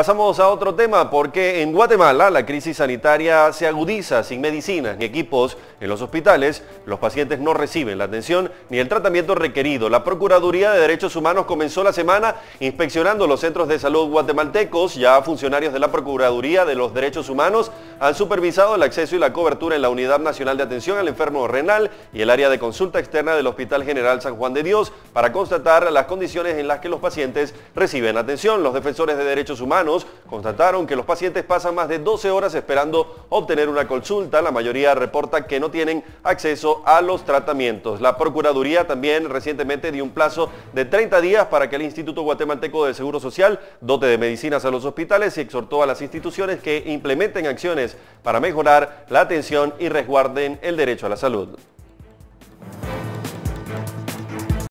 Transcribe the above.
Pasamos a otro tema porque en Guatemala la crisis sanitaria se agudiza sin medicinas ni equipos en los hospitales. Los pacientes no reciben la atención ni el tratamiento requerido. La Procuraduría de Derechos Humanos comenzó la semana inspeccionando los centros de salud guatemaltecos. Ya funcionarios de la Procuraduría de los Derechos Humanos han supervisado el acceso y la cobertura en la Unidad Nacional de Atención al Enfermo Renal y el área de consulta externa del Hospital General San Juan de Dios para constatar las condiciones en las que los pacientes reciben atención. Los defensores de derechos humanos constataron que los pacientes pasan más de 12 horas esperando obtener una consulta. La mayoría reporta que no tienen acceso a los tratamientos. La Procuraduría también recientemente dio un plazo de 30 días para que el Instituto Guatemalteco de Seguro Social dote de medicinas a los hospitales y exhortó a las instituciones que implementen acciones para mejorar la atención y resguarden el derecho a la salud.